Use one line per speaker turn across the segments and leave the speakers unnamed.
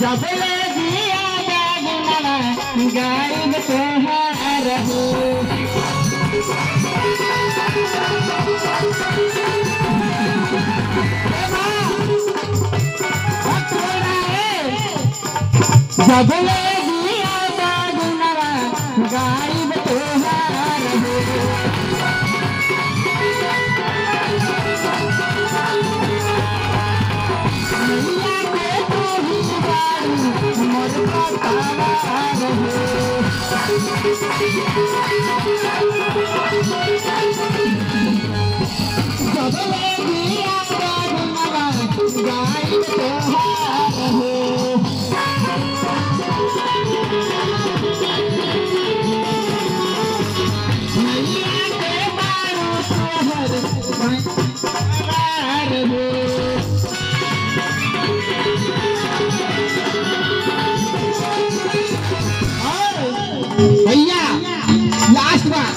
जबला जिया बागला गायब तो सोहर हो। जबला जिया बागला गायब सोहर मोर पतावा भैया लास्ट बात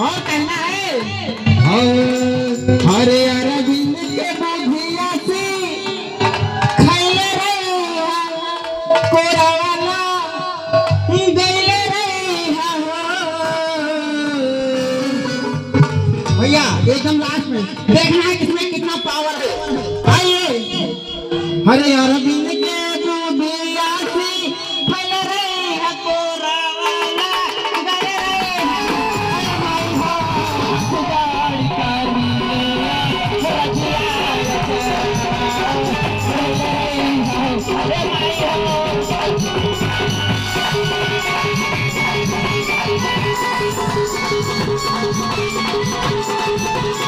और कहना है हरे भैया, एकदम लास्ट में। देखना है किसमें कितना पावर है। आइए। हरे अरविंद के बगिया से खैले रे कोरावाला गैले रे
Thank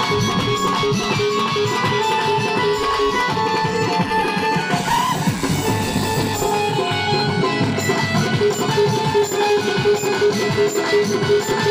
Isso, isso, isso, isso.